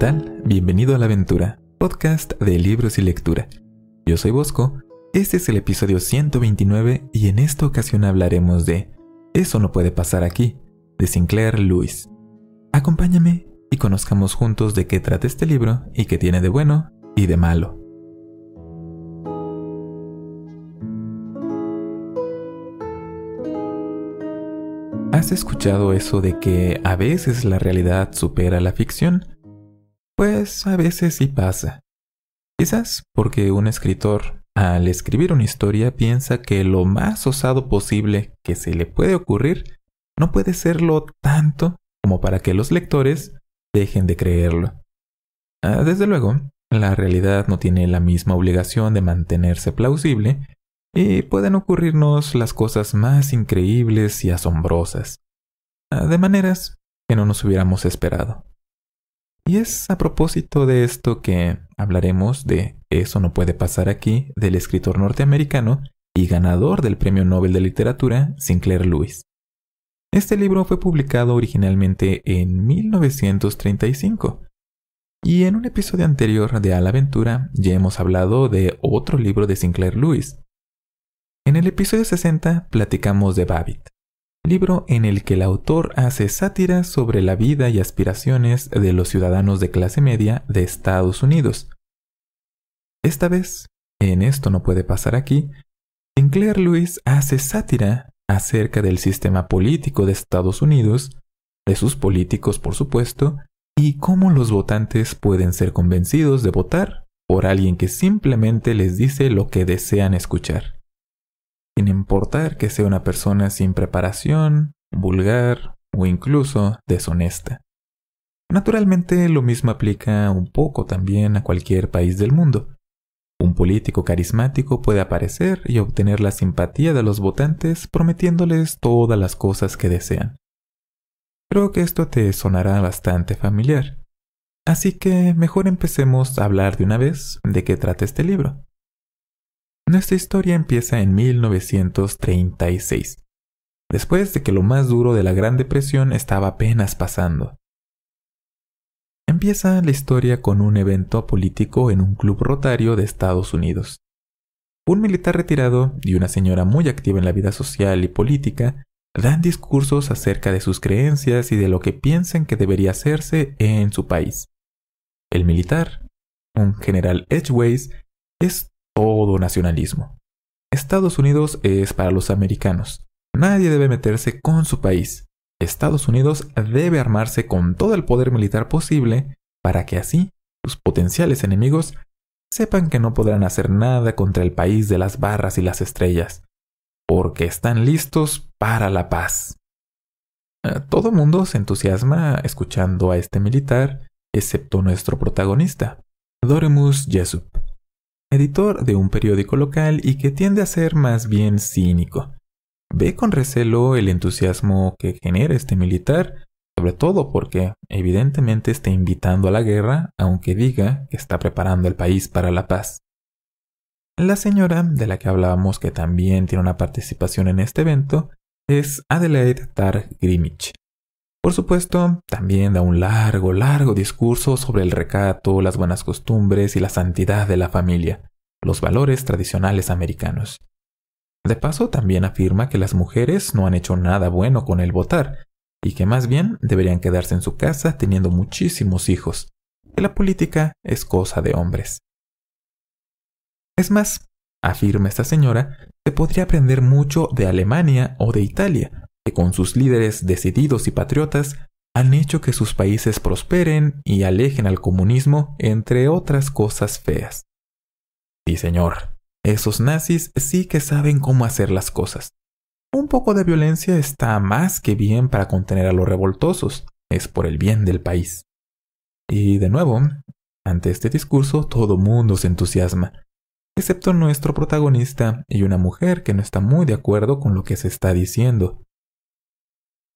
Bienvenido a la aventura, podcast de libros y lectura. Yo soy Bosco, este es el episodio 129 y en esta ocasión hablaremos de Eso no puede pasar aquí, de Sinclair Lewis. Acompáñame y conozcamos juntos de qué trata este libro y qué tiene de bueno y de malo. ¿Has escuchado eso de que a veces la realidad supera la ficción? Pues a veces sí pasa. Quizás porque un escritor, al escribir una historia, piensa que lo más osado posible que se le puede ocurrir no puede serlo tanto como para que los lectores dejen de creerlo. Ah, desde luego, la realidad no tiene la misma obligación de mantenerse plausible y pueden ocurrirnos las cosas más increíbles y asombrosas, ah, de maneras que no nos hubiéramos esperado. Y es a propósito de esto que hablaremos de Eso no puede pasar aquí del escritor norteamericano y ganador del Premio Nobel de Literatura Sinclair Lewis. Este libro fue publicado originalmente en 1935. Y en un episodio anterior de A la Aventura ya hemos hablado de otro libro de Sinclair Lewis, en el episodio 60 platicamos de Babbitt, libro en el que el autor hace sátira sobre la vida y aspiraciones de los ciudadanos de clase media de Estados Unidos. Esta vez, en esto no puede pasar aquí, Sinclair Lewis hace sátira acerca del sistema político de Estados Unidos, de sus políticos por supuesto, y cómo los votantes pueden ser convencidos de votar por alguien que simplemente les dice lo que desean escuchar sin importar que sea una persona sin preparación, vulgar o incluso deshonesta. Naturalmente lo mismo aplica un poco también a cualquier país del mundo. Un político carismático puede aparecer y obtener la simpatía de los votantes prometiéndoles todas las cosas que desean. Creo que esto te sonará bastante familiar. Así que mejor empecemos a hablar de una vez de qué trata este libro. Nuestra historia empieza en 1936, después de que lo más duro de la Gran Depresión estaba apenas pasando. Empieza la historia con un evento político en un club rotario de Estados Unidos. Un militar retirado y una señora muy activa en la vida social y política dan discursos acerca de sus creencias y de lo que piensan que debería hacerse en su país. El militar, un general Edgeways, es todo nacionalismo. Estados Unidos es para los americanos. Nadie debe meterse con su país. Estados Unidos debe armarse con todo el poder militar posible para que así sus potenciales enemigos sepan que no podrán hacer nada contra el país de las barras y las estrellas, porque están listos para la paz. Eh, todo mundo se entusiasma escuchando a este militar, excepto nuestro protagonista, Doremus Jesup editor de un periódico local y que tiende a ser más bien cínico. Ve con recelo el entusiasmo que genera este militar, sobre todo porque evidentemente está invitando a la guerra, aunque diga que está preparando el país para la paz. La señora de la que hablábamos que también tiene una participación en este evento es Adelaide Tar Grimich. Por supuesto, también da un largo, largo discurso sobre el recato, las buenas costumbres y la santidad de la familia, los valores tradicionales americanos. De paso, también afirma que las mujeres no han hecho nada bueno con el votar, y que más bien deberían quedarse en su casa teniendo muchísimos hijos, que la política es cosa de hombres. Es más, afirma esta señora, se podría aprender mucho de Alemania o de Italia, que con sus líderes decididos y patriotas han hecho que sus países prosperen y alejen al comunismo, entre otras cosas feas. Sí, señor, esos nazis sí que saben cómo hacer las cosas. Un poco de violencia está más que bien para contener a los revoltosos, es por el bien del país. Y de nuevo, ante este discurso todo mundo se entusiasma, excepto nuestro protagonista y una mujer que no está muy de acuerdo con lo que se está diciendo.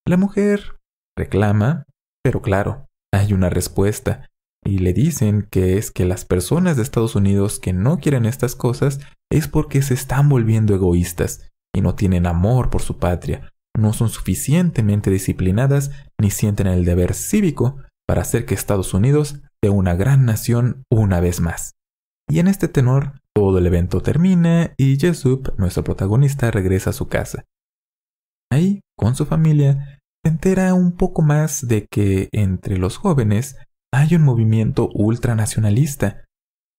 La mujer reclama, pero claro, hay una respuesta, y le dicen que es que las personas de Estados Unidos que no quieren estas cosas es porque se están volviendo egoístas y no tienen amor por su patria, no son suficientemente disciplinadas ni sienten el deber cívico para hacer que Estados Unidos de una gran nación una vez más. Y en este tenor, todo el evento termina y Jesup, nuestro protagonista, regresa a su casa. Ahí, con su familia, se entera un poco más de que entre los jóvenes hay un movimiento ultranacionalista,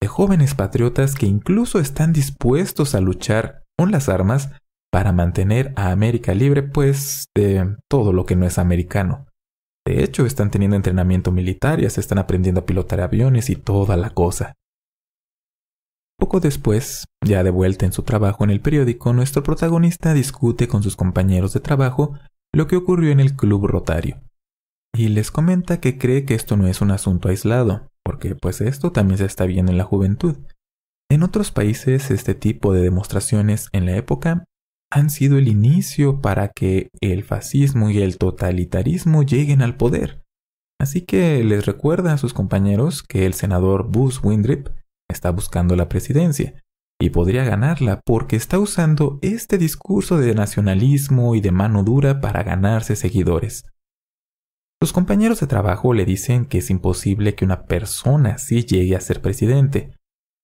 de jóvenes patriotas que incluso están dispuestos a luchar con las armas para mantener a América libre, pues, de todo lo que no es americano. De hecho, están teniendo entrenamiento militar, y se están aprendiendo a pilotar aviones y toda la cosa. Poco después, ya de vuelta en su trabajo en el periódico, nuestro protagonista discute con sus compañeros de trabajo lo que ocurrió en el club rotario. Y les comenta que cree que esto no es un asunto aislado, porque pues esto también se está viendo en la juventud. En otros países este tipo de demostraciones en la época han sido el inicio para que el fascismo y el totalitarismo lleguen al poder. Así que les recuerda a sus compañeros que el senador Buzz Windrip está buscando la presidencia y podría ganarla porque está usando este discurso de nacionalismo y de mano dura para ganarse seguidores. Sus compañeros de trabajo le dicen que es imposible que una persona así llegue a ser presidente,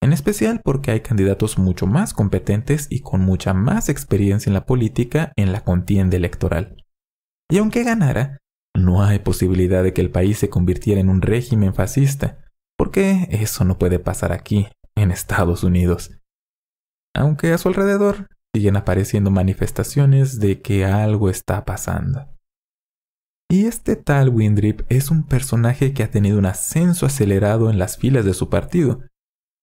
en especial porque hay candidatos mucho más competentes y con mucha más experiencia en la política en la contienda electoral. Y aunque ganara, no hay posibilidad de que el país se convirtiera en un régimen fascista, porque eso no puede pasar aquí, en Estados Unidos. Aunque a su alrededor siguen apareciendo manifestaciones de que algo está pasando. Y este tal Windrip es un personaje que ha tenido un ascenso acelerado en las filas de su partido,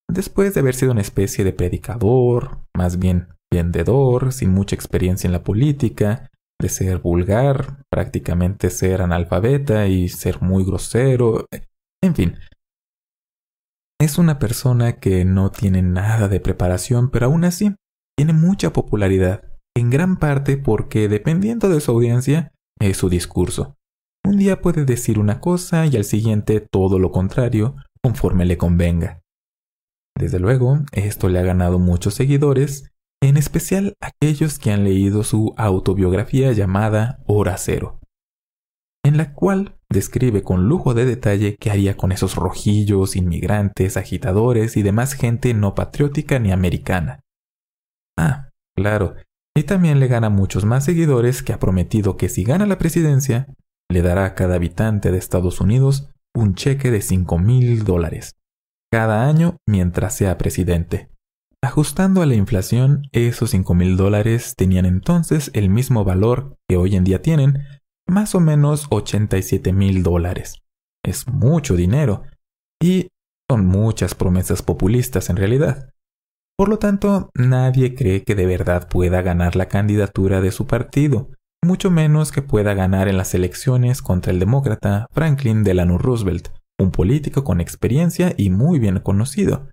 después de haber sido una especie de predicador, más bien vendedor, sin mucha experiencia en la política, de ser vulgar, prácticamente ser analfabeta y ser muy grosero, en fin. Es una persona que no tiene nada de preparación, pero aún así tiene mucha popularidad, en gran parte porque dependiendo de su audiencia, es su discurso. Un día puede decir una cosa y al siguiente todo lo contrario, conforme le convenga. Desde luego, esto le ha ganado muchos seguidores, en especial aquellos que han leído su autobiografía llamada Hora Cero, en la cual describe con lujo de detalle qué haría con esos rojillos, inmigrantes, agitadores y demás gente no patriótica ni americana. Ah, claro, y también le gana muchos más seguidores que ha prometido que si gana la presidencia, le dará a cada habitante de Estados Unidos un cheque de 5 mil dólares cada año mientras sea presidente. Ajustando a la inflación, esos 5 mil dólares tenían entonces el mismo valor que hoy en día tienen, más o menos 87 mil dólares. Es mucho dinero y son muchas promesas populistas en realidad. Por lo tanto, nadie cree que de verdad pueda ganar la candidatura de su partido, mucho menos que pueda ganar en las elecciones contra el demócrata Franklin Delano Roosevelt, un político con experiencia y muy bien conocido.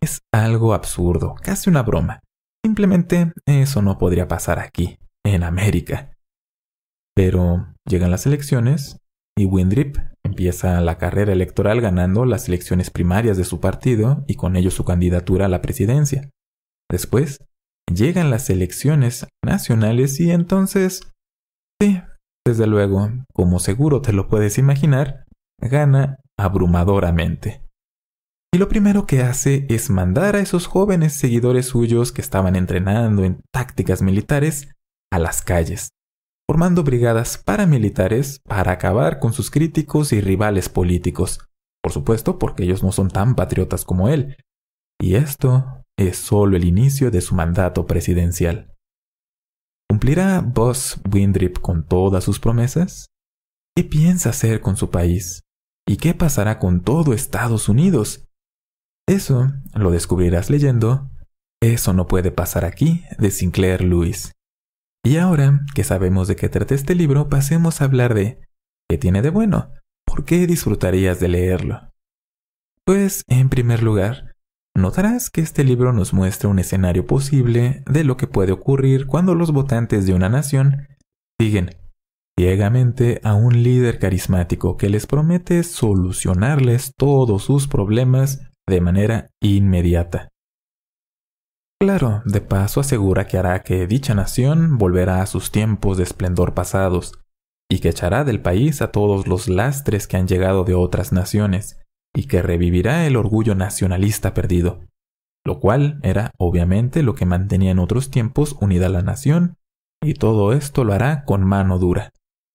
Es algo absurdo, casi una broma. Simplemente eso no podría pasar aquí, en América. Pero llegan las elecciones y Windrip empieza la carrera electoral ganando las elecciones primarias de su partido y con ello su candidatura a la presidencia. Después, llegan las elecciones nacionales y entonces, sí, desde luego, como seguro te lo puedes imaginar, gana abrumadoramente. Y lo primero que hace es mandar a esos jóvenes seguidores suyos que estaban entrenando en tácticas militares a las calles, formando brigadas paramilitares para acabar con sus críticos y rivales políticos, por supuesto porque ellos no son tan patriotas como él. Y esto es solo el inicio de su mandato presidencial. ¿Cumplirá Boss Windrip con todas sus promesas? ¿Qué piensa hacer con su país? ¿Y qué pasará con todo Estados Unidos? Eso lo descubrirás leyendo Eso no puede pasar aquí de Sinclair Lewis. Y ahora que sabemos de qué trata este libro, pasemos a hablar de ¿qué tiene de bueno? ¿Por qué disfrutarías de leerlo? Pues, en primer lugar, notarás que este libro nos muestra un escenario posible de lo que puede ocurrir cuando los votantes de una nación siguen ciegamente a un líder carismático que les promete solucionarles todos sus problemas de manera inmediata. Claro, de paso asegura que hará que dicha nación volverá a sus tiempos de esplendor pasados, y que echará del país a todos los lastres que han llegado de otras naciones, y que revivirá el orgullo nacionalista perdido, lo cual era obviamente lo que mantenía en otros tiempos unida la nación, y todo esto lo hará con mano dura.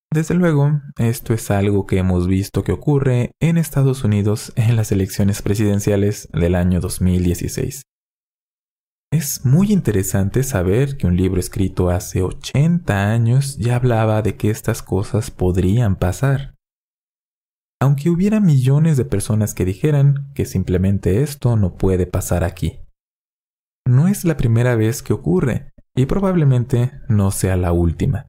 Desde luego, esto es algo que hemos visto que ocurre en Estados Unidos en las elecciones presidenciales del año 2016. Es muy interesante saber que un libro escrito hace 80 años ya hablaba de que estas cosas podrían pasar. Aunque hubiera millones de personas que dijeran que simplemente esto no puede pasar aquí. No es la primera vez que ocurre y probablemente no sea la última.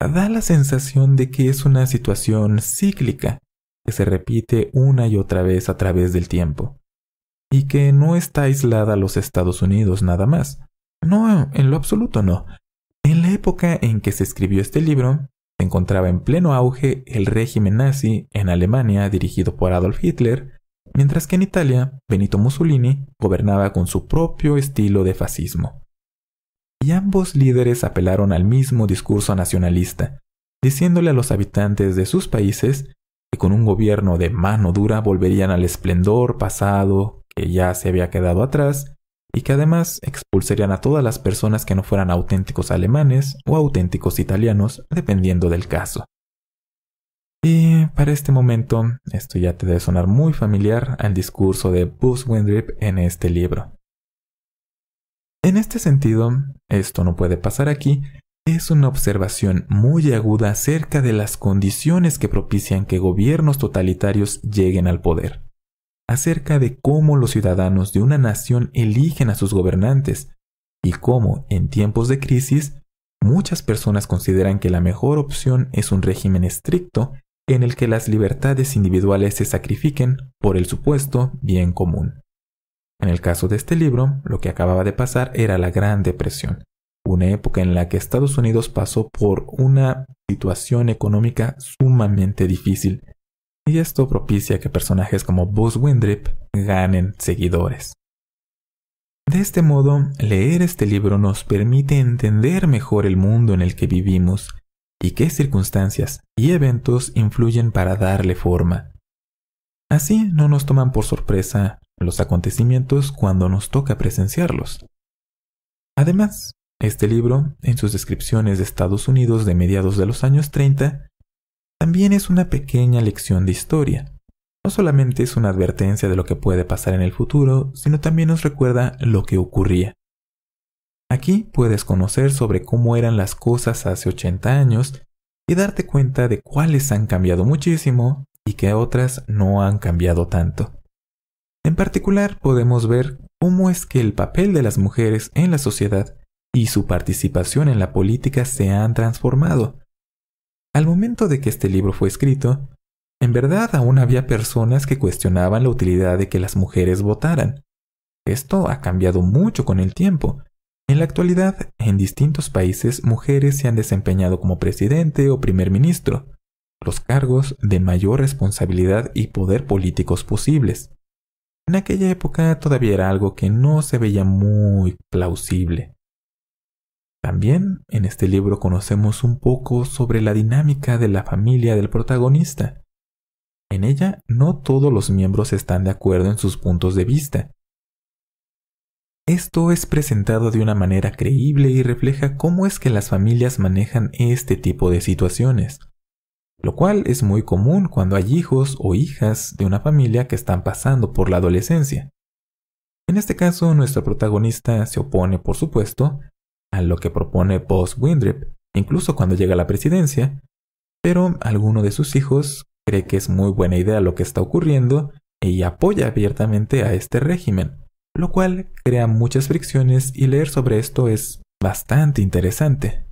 Da la sensación de que es una situación cíclica que se repite una y otra vez a través del tiempo y que no está aislada a los Estados Unidos nada más. No, en lo absoluto no. En la época en que se escribió este libro, se encontraba en pleno auge el régimen nazi en Alemania dirigido por Adolf Hitler, mientras que en Italia Benito Mussolini gobernaba con su propio estilo de fascismo. Y ambos líderes apelaron al mismo discurso nacionalista, diciéndole a los habitantes de sus países que con un gobierno de mano dura volverían al esplendor pasado ya se había quedado atrás y que además expulsarían a todas las personas que no fueran auténticos alemanes o auténticos italianos, dependiendo del caso. Y para este momento, esto ya te debe sonar muy familiar al discurso de Buzz Wendrip en este libro. En este sentido, esto no puede pasar aquí, es una observación muy aguda acerca de las condiciones que propician que gobiernos totalitarios lleguen al poder acerca de cómo los ciudadanos de una nación eligen a sus gobernantes y cómo, en tiempos de crisis, muchas personas consideran que la mejor opción es un régimen estricto en el que las libertades individuales se sacrifiquen por el supuesto bien común. En el caso de este libro, lo que acababa de pasar era la Gran Depresión, una época en la que Estados Unidos pasó por una situación económica sumamente difícil y esto propicia que personajes como Buzz Windrip ganen seguidores. De este modo, leer este libro nos permite entender mejor el mundo en el que vivimos y qué circunstancias y eventos influyen para darle forma. Así no nos toman por sorpresa los acontecimientos cuando nos toca presenciarlos. Además, este libro, en sus descripciones de Estados Unidos de mediados de los años 30, también es una pequeña lección de historia. No solamente es una advertencia de lo que puede pasar en el futuro, sino también nos recuerda lo que ocurría. Aquí puedes conocer sobre cómo eran las cosas hace 80 años y darte cuenta de cuáles han cambiado muchísimo y que otras no han cambiado tanto. En particular podemos ver cómo es que el papel de las mujeres en la sociedad y su participación en la política se han transformado, al momento de que este libro fue escrito, en verdad aún había personas que cuestionaban la utilidad de que las mujeres votaran. Esto ha cambiado mucho con el tiempo. En la actualidad, en distintos países, mujeres se han desempeñado como presidente o primer ministro, los cargos de mayor responsabilidad y poder políticos posibles. En aquella época todavía era algo que no se veía muy plausible. También en este libro conocemos un poco sobre la dinámica de la familia del protagonista. En ella no todos los miembros están de acuerdo en sus puntos de vista. Esto es presentado de una manera creíble y refleja cómo es que las familias manejan este tipo de situaciones, lo cual es muy común cuando hay hijos o hijas de una familia que están pasando por la adolescencia. En este caso, nuestro protagonista se opone, por supuesto, a lo que propone Buzz Windrip, incluso cuando llega a la presidencia, pero alguno de sus hijos cree que es muy buena idea lo que está ocurriendo y apoya abiertamente a este régimen, lo cual crea muchas fricciones y leer sobre esto es bastante interesante.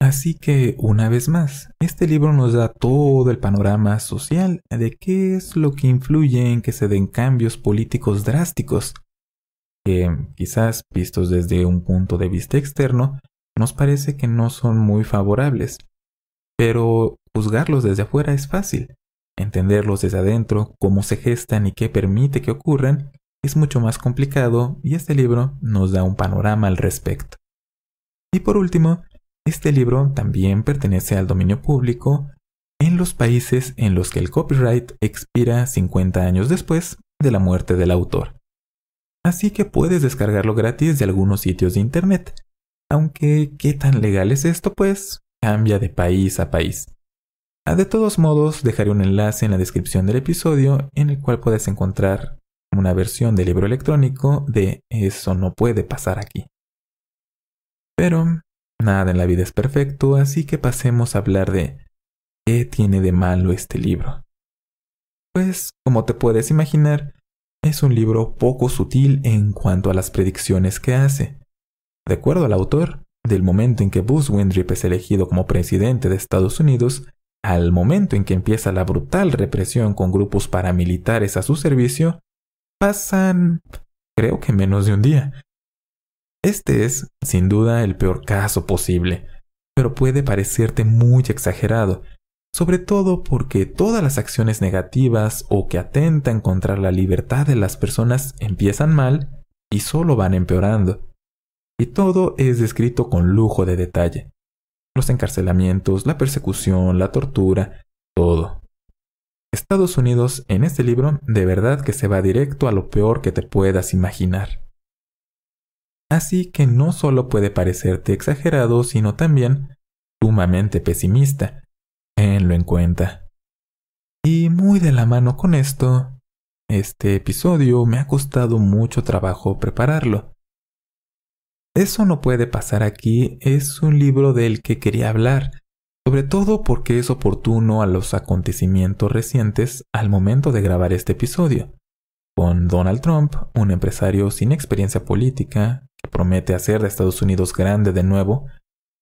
Así que, una vez más, este libro nos da todo el panorama social de qué es lo que influye en que se den cambios políticos drásticos que quizás vistos desde un punto de vista externo, nos parece que no son muy favorables. Pero juzgarlos desde afuera es fácil. Entenderlos desde adentro, cómo se gestan y qué permite que ocurran, es mucho más complicado y este libro nos da un panorama al respecto. Y por último, este libro también pertenece al dominio público en los países en los que el copyright expira 50 años después de la muerte del autor. Así que puedes descargarlo gratis de algunos sitios de internet. Aunque, ¿qué tan legal es esto? Pues cambia de país a país. Ah, de todos modos, dejaré un enlace en la descripción del episodio en el cual puedes encontrar una versión del libro electrónico de Eso no puede pasar aquí. Pero nada en la vida es perfecto, así que pasemos a hablar de ¿qué tiene de malo este libro? Pues, como te puedes imaginar, es un libro poco sutil en cuanto a las predicciones que hace. De acuerdo al autor, del momento en que Buzz Windrip es elegido como presidente de Estados Unidos, al momento en que empieza la brutal represión con grupos paramilitares a su servicio, pasan creo que menos de un día. Este es, sin duda, el peor caso posible, pero puede parecerte muy exagerado, sobre todo porque todas las acciones negativas o que atentan contra la libertad de las personas empiezan mal y solo van empeorando. Y todo es descrito con lujo de detalle. Los encarcelamientos, la persecución, la tortura, todo. Estados Unidos en este libro de verdad que se va directo a lo peor que te puedas imaginar. Así que no solo puede parecerte exagerado, sino también sumamente pesimista, Tenlo en cuenta. Y muy de la mano con esto, este episodio me ha costado mucho trabajo prepararlo. Eso no puede pasar aquí es un libro del que quería hablar, sobre todo porque es oportuno a los acontecimientos recientes al momento de grabar este episodio, con Donald Trump, un empresario sin experiencia política, que promete hacer de Estados Unidos grande de nuevo,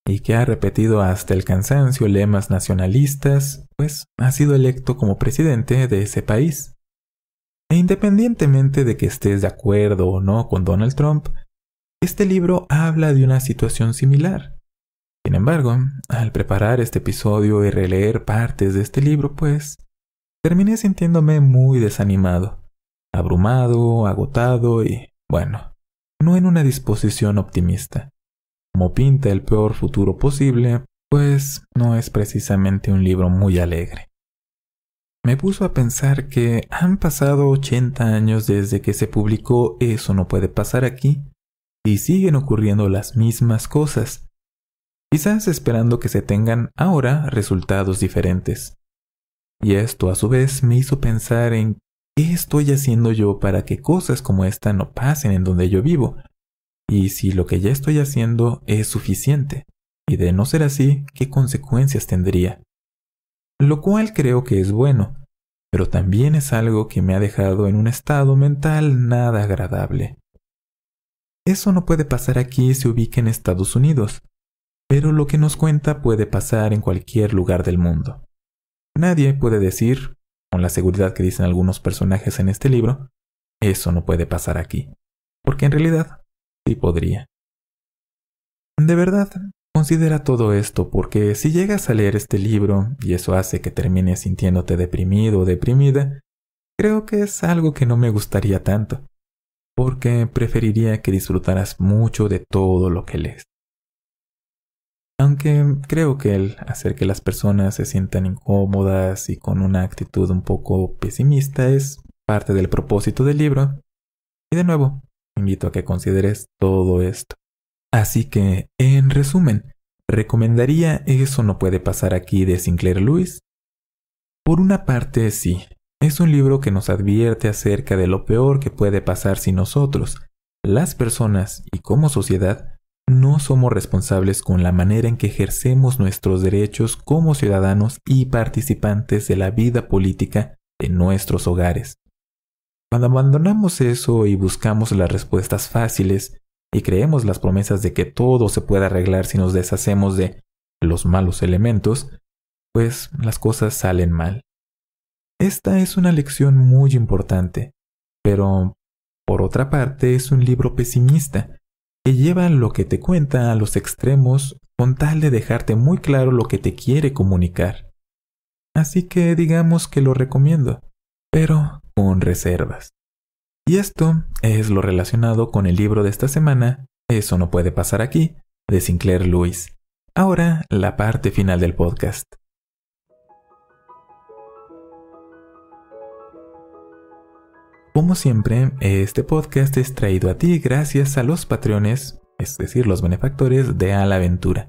y que ha repetido hasta el cansancio lemas nacionalistas, pues ha sido electo como presidente de ese país. E independientemente de que estés de acuerdo o no con Donald Trump, este libro habla de una situación similar. Sin embargo, al preparar este episodio y releer partes de este libro, pues, terminé sintiéndome muy desanimado, abrumado, agotado y, bueno, no en una disposición optimista como pinta el peor futuro posible, pues no es precisamente un libro muy alegre. Me puso a pensar que han pasado 80 años desde que se publicó Eso no puede pasar aquí, y siguen ocurriendo las mismas cosas, quizás esperando que se tengan ahora resultados diferentes. Y esto a su vez me hizo pensar en qué estoy haciendo yo para que cosas como esta no pasen en donde yo vivo, y si lo que ya estoy haciendo es suficiente, y de no ser así, ¿qué consecuencias tendría? Lo cual creo que es bueno, pero también es algo que me ha dejado en un estado mental nada agradable. Eso no puede pasar aquí si ubica en Estados Unidos, pero lo que nos cuenta puede pasar en cualquier lugar del mundo. Nadie puede decir, con la seguridad que dicen algunos personajes en este libro, eso no puede pasar aquí, porque en realidad sí podría. De verdad, considera todo esto porque si llegas a leer este libro y eso hace que termines sintiéndote deprimido o deprimida, creo que es algo que no me gustaría tanto, porque preferiría que disfrutaras mucho de todo lo que lees. Aunque creo que el hacer que las personas se sientan incómodas y con una actitud un poco pesimista es parte del propósito del libro. Y de nuevo, invito a que consideres todo esto. Así que, en resumen, ¿recomendaría Eso no puede pasar aquí de Sinclair Lewis? Por una parte, sí. Es un libro que nos advierte acerca de lo peor que puede pasar si nosotros, las personas y como sociedad, no somos responsables con la manera en que ejercemos nuestros derechos como ciudadanos y participantes de la vida política de nuestros hogares. Cuando abandonamos eso y buscamos las respuestas fáciles y creemos las promesas de que todo se puede arreglar si nos deshacemos de los malos elementos, pues las cosas salen mal. Esta es una lección muy importante, pero por otra parte es un libro pesimista que lleva lo que te cuenta a los extremos con tal de dejarte muy claro lo que te quiere comunicar. Así que digamos que lo recomiendo, pero con reservas. Y esto es lo relacionado con el libro de esta semana, Eso no puede pasar aquí, de Sinclair Lewis. Ahora la parte final del podcast. Como siempre, este podcast es traído a ti gracias a los patrones, es decir, los benefactores de A Aventura.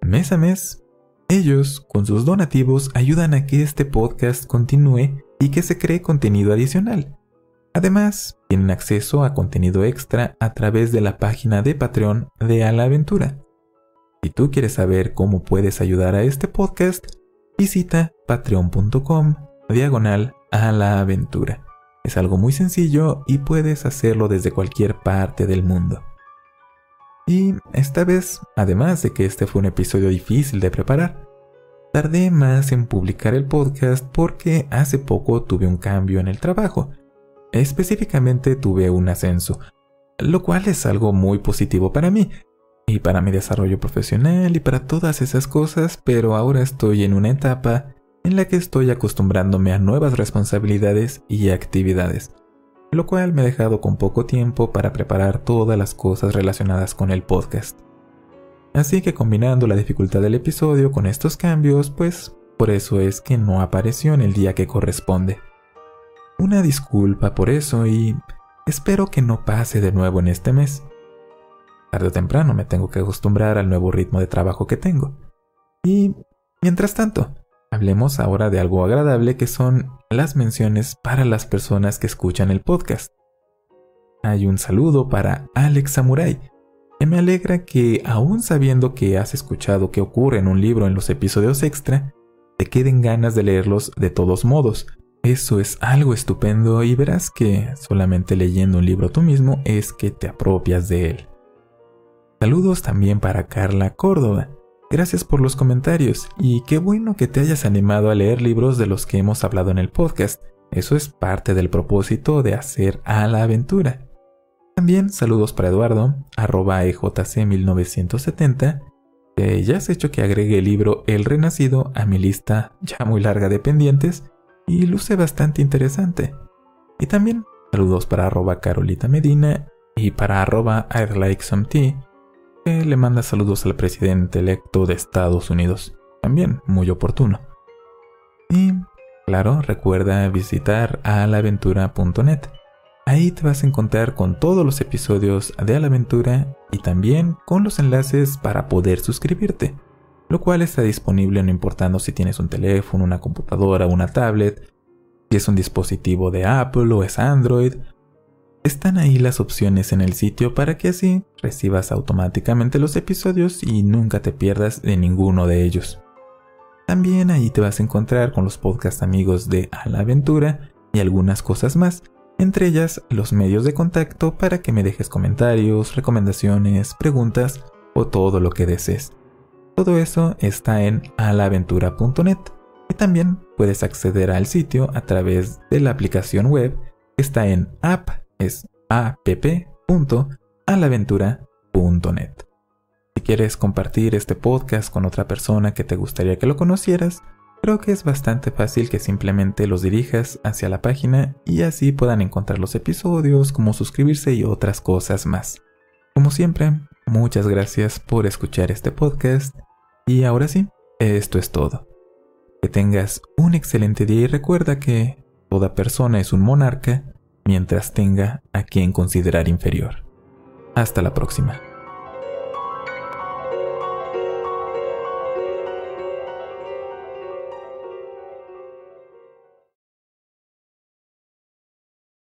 Mes a mes, ellos, con sus donativos, ayudan a que este podcast continúe y que se cree contenido adicional. Además, tienen acceso a contenido extra a través de la página de Patreon de A la Aventura. Si tú quieres saber cómo puedes ayudar a este podcast, visita patreon.com diagonal a la aventura. Es algo muy sencillo y puedes hacerlo desde cualquier parte del mundo. Y esta vez, además de que este fue un episodio difícil de preparar, tardé más en publicar el podcast porque hace poco tuve un cambio en el trabajo. Específicamente tuve un ascenso, lo cual es algo muy positivo para mí, y para mi desarrollo profesional y para todas esas cosas, pero ahora estoy en una etapa en la que estoy acostumbrándome a nuevas responsabilidades y actividades, lo cual me ha dejado con poco tiempo para preparar todas las cosas relacionadas con el podcast. Así que combinando la dificultad del episodio con estos cambios, pues por eso es que no apareció en el día que corresponde. Una disculpa por eso y espero que no pase de nuevo en este mes. Tarde o temprano me tengo que acostumbrar al nuevo ritmo de trabajo que tengo. Y, mientras tanto, Hablemos ahora de algo agradable que son las menciones para las personas que escuchan el podcast. Hay un saludo para Alex Samurai, me alegra que, aún sabiendo que has escuchado que ocurre en un libro en los episodios extra, te queden ganas de leerlos de todos modos. Eso es algo estupendo y verás que solamente leyendo un libro tú mismo es que te apropias de él. Saludos también para Carla Córdoba, Gracias por los comentarios y qué bueno que te hayas animado a leer libros de los que hemos hablado en el podcast. Eso es parte del propósito de hacer a la aventura. También saludos para Eduardo, arroba EJC1970, que ya has hecho que agregue el libro El Renacido a mi lista ya muy larga de pendientes y luce bastante interesante. Y también saludos para arroba Carolita Medina y para arroba tea le manda saludos al presidente electo de Estados Unidos. También muy oportuno. Y, claro, recuerda visitar alaventura.net. Ahí te vas a encontrar con todos los episodios de Alaventura y también con los enlaces para poder suscribirte, lo cual está disponible no importando si tienes un teléfono, una computadora, una tablet, si es un dispositivo de Apple o es Android, están ahí las opciones en el sitio para que así recibas automáticamente los episodios y nunca te pierdas de ninguno de ellos. También ahí te vas a encontrar con los podcast amigos de A la Aventura y algunas cosas más, entre ellas los medios de contacto para que me dejes comentarios, recomendaciones, preguntas o todo lo que desees. Todo eso está en alaventura.net y también puedes acceder al sitio a través de la aplicación web que está en app es app.alaventura.net. Si quieres compartir este podcast con otra persona que te gustaría que lo conocieras, creo que es bastante fácil que simplemente los dirijas hacia la página y así puedan encontrar los episodios, cómo suscribirse y otras cosas más. Como siempre, muchas gracias por escuchar este podcast y ahora sí, esto es todo. Que tengas un excelente día y recuerda que toda persona es un monarca mientras tenga a quien considerar inferior. Hasta la próxima.